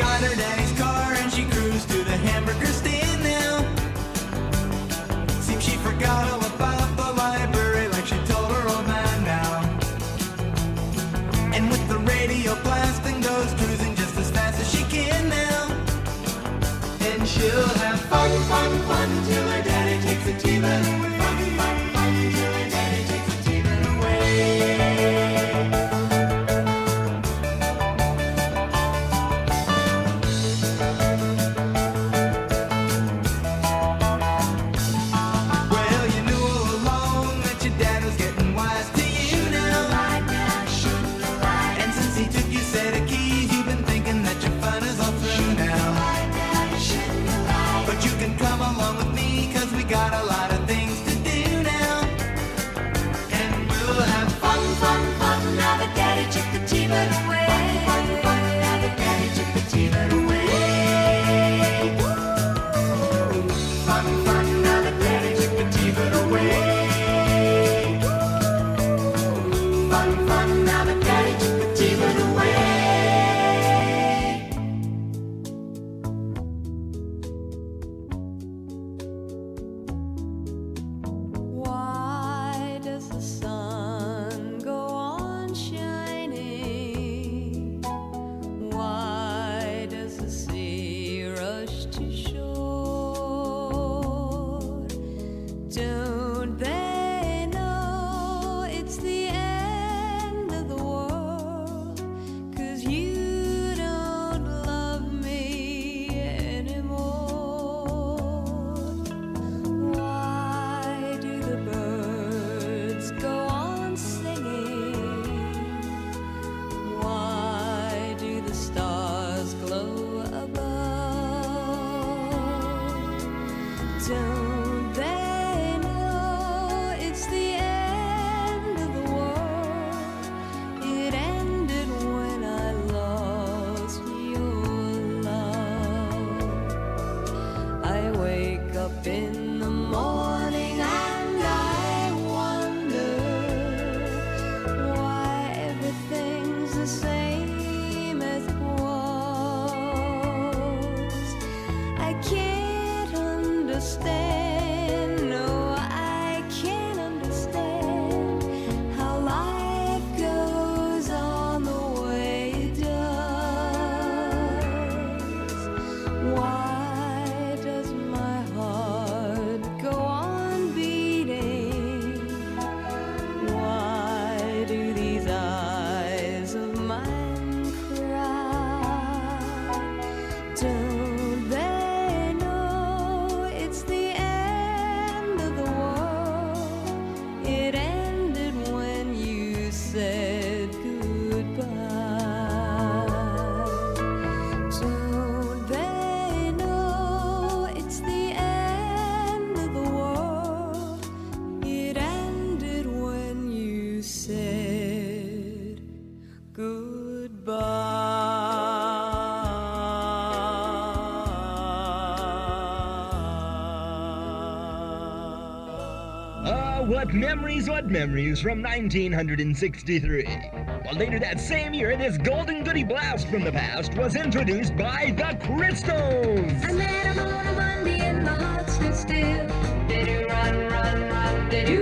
got her daddy's car and she cruised to the hamburger stand now. Seems she forgot all about Daddy took the T-bird away. 就 Oh, what memories, what memories from 1963. Well, later that same year, this golden goody blast from the past was introduced by the Crystals. I met him on a Monday still. Did you run, run, run, did you